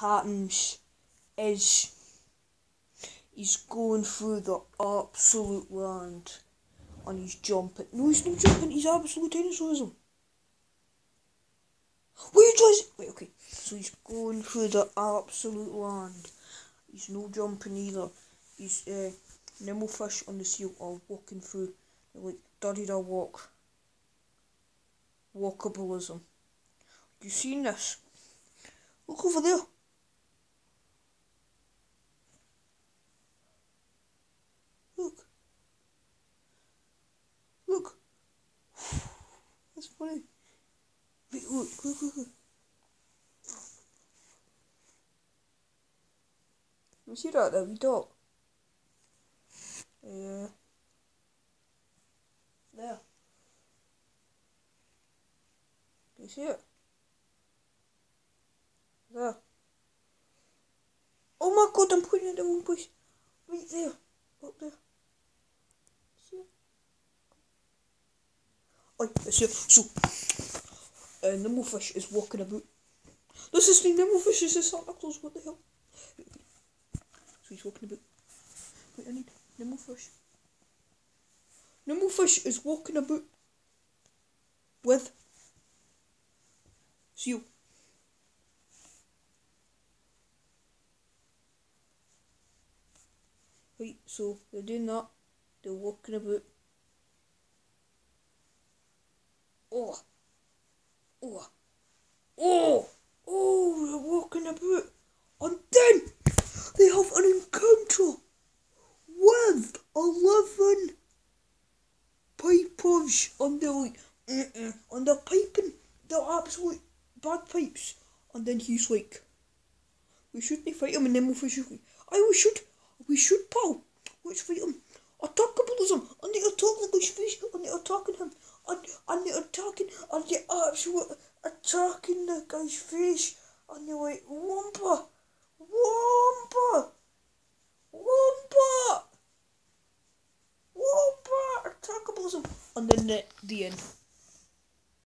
happens is he's going through the absolute land and he's jumping. No, he's not jumping, he's absolute dinosaurism. Wait, guys! Wait, okay. So he's going through the absolute land. He's no jumping either. He's uh, normal fish on the seal are walking through. They're like, daddy da walk. Walkabilism. You seen this? Look over there. Look. Look. That's funny. Wait, look, look, look, look. You see that there, we dog? Yeah. There. Do you see it? There. Oh my god, I'm pointing at the wrong place. Right there. Up there. See it? Here. So, uh, Nimblefish is walking about. This is the Nimblefish, this is Santa Claus, what the hell? So he's walking about. Wait, I need Nimblefish. Nimblefish is walking about with seal. Right, so they're doing that. They're walking about. Oh. Oh. Oh. Oh, they're walking about. And then they have an encounter with 11 pipers. And they're like, mm-mm. and they're piping. They're absolute bagpipes. And then he's like, we shouldn't fight him. And then is like, I we should. We should, pal. Let's fight him. Attack capitalism. And they're attacking the guy's fish. And they're attacking him. And, and they're attacking. And they're attacking the guy's face. And they're like, Wampa. Wampa. Wampa. Wampa. Attack. And then the, the end.